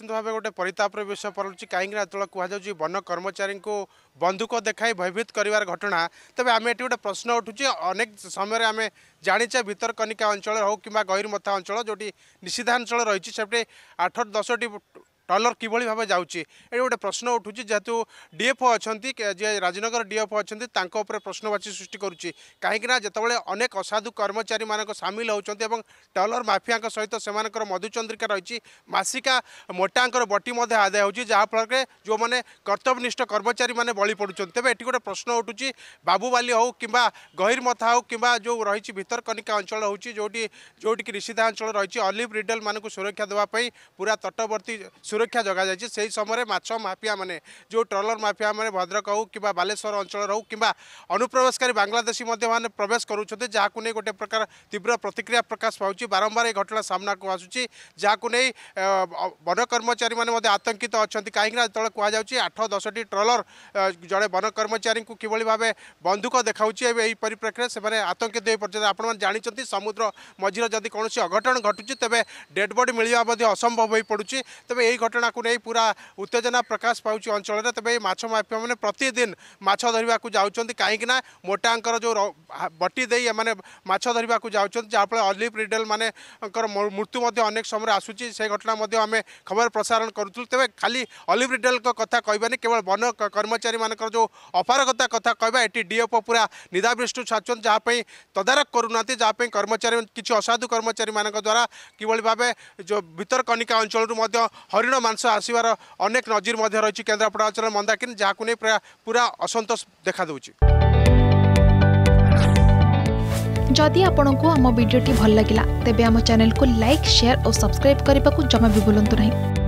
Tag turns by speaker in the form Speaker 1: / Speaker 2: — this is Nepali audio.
Speaker 1: निश्चिन्त गोटे परिताप विषय पालु कहीँक वन कर्मचारी को बन्धुक देखाइ भयभीत गरेर घटना तपाईँ एटी गोटे प्रश्न उठु अनेक समय आमे जाछ भितर कनका अञ्चल हौ कम्बा गहिरमता अञ्चल जोटि निषिधाञ्ची आठ दसटी टलर किभली भाँच्छ गोटे प्रश्न उठुन्छ जेतु अच्छा जे राजनगर डीएफओ अच्छा प्रश्नवाची सृष्टि जितेबाला अनेक असाधु कर्मचारी म सामिल होती टलर मफिया सहित मधुचंद्रिका रही मसिका मोटा बटी आदाय हुन्छ जहाँफल जो कर्तव्यनिष्ठ कर्मचारी बलिपडु तेज एटी गोटे प्रश्न उठुन्छ हो हौ गहिर गहिरमता हो कि जो रहर कनका अञ्चल हुन्छ रिसिधा अंचल रही अलिव रिडल मानक सुरक्षा देवाई पूरा तटवर्ती ସୁରକ୍ଷା ଯୋଗାଯାଇଛି ସେହି ସମୟରେ ମାଛ ମାଫିଆମାନେ ଯେଉଁ ଟ୍ରଲର ମାଫିଆମାନେ ଭଦ୍ରକ ହେଉ କିମ୍ବା ବାଲେଶ୍ୱର ଅଞ୍ଚଳର ହେଉ କିମ୍ବା ଅନୁପ୍ରବେଶକାରୀ ବାଂଲାଦେଶୀ ମଧ୍ୟ ମାନେ ପ୍ରବେଶ କରୁଛନ୍ତି ଯାହାକୁ ନେଇ ଗୋଟିଏ ପ୍ରକାର ତୀବ୍ର ପ୍ରତିକ୍ରିୟା ପ୍ରକାଶ ପାଉଛି ବାରମ୍ବାର ଏ ଘଟଣା ସାମ୍ନାକୁ ଆସୁଛି ଯାହାକୁ ନେଇ ବନ କର୍ମଚାରୀମାନେ ମଧ୍ୟ ଆତଙ୍କିତ ଅଛନ୍ତି କାହିଁକିନା ଯେତେବେଳେ କୁହାଯାଉଛି ଆଠ ଦଶଟି ଟ୍ରଲର ଜଣେ ବନ କର୍ମଚାରୀଙ୍କୁ କିଭଳି ଭାବେ ବନ୍ଧୁକ ଦେଖାଉଛି ଏବେ ଏହି ପରିପ୍ରେକ୍ଷୀରେ ସେମାନେ ଆତଙ୍କିତ ହୋଇପଡ଼ିଛନ୍ତି ଆପଣମାନେ ଜାଣିଛନ୍ତି ସମୁଦ୍ର ମଝିର ଯଦି କୌଣସି ଅଘଟଣ ଘଟୁଛି ତେବେ ଡେଡ୍ ବଡି ମିଳିବା ମଧ୍ୟ ଅସମ୍ଭବ ହୋଇପଡ଼ୁଛି ତେବେ ଏହି ଘଟଣା ঘটনাকে নেই পুরা উত্তেজনা প্রকাশ পাচ্ছে অঞ্চলের তবে এই মাছ মাফিয়া মানে প্রতিদিন মাছ ধরা যাচ্ছেন কিন্তু না মোটা অঙ্কর যে বটি দিয়ে এমানে মাছ ধরা যাচ্ছেন যাফলে অলিভ রিডেল মানে মৃত্যু অনেক সময় আসুচি সেই ঘটনা আমি খবর প্রসারণ করুলু তবে খালি অলিভ রিডেল কথা কহবানি কেবল বন কর্মচারী মান যে অপারগতা কথা কহবা এটি ডিএফও পুরা নিদাবৃষ্টু ছাড়ছেন যাপি তদারক করুনা যাপি কর্মচারী কিছু অসাধু কর্মচারী মান দ্বারা কিভাবে ভাবে যে ভিতরকনিকা অঞ্চলর হরিণ ହରିଣ ମାଂସ ଆସିବାର ଅନେକ ନଜିର ମଧ୍ୟ ରହିଛି କେନ୍ଦ୍ରାପଡ଼ା ଅଞ୍ଚଳର ମନ୍ଦାକିନୀ ଯାହାକୁ ନେଇ ପୁରା ପୁରା ଅସନ୍ତୋଷ ଦେଖାଦେଉଛି
Speaker 2: ଯଦି ଆପଣଙ୍କୁ ଆମ ଭିଡ଼ିଓଟି ଭଲ ଲାଗିଲା ତେବେ ଆମ ଚ୍ୟାନେଲକୁ ଲାଇକ୍ ସେୟାର ଓ ସବସ୍କ୍ରାଇବ୍ କରିବାକୁ ଜମା ବି ଭୁଲନ୍ତୁ ନାହିଁ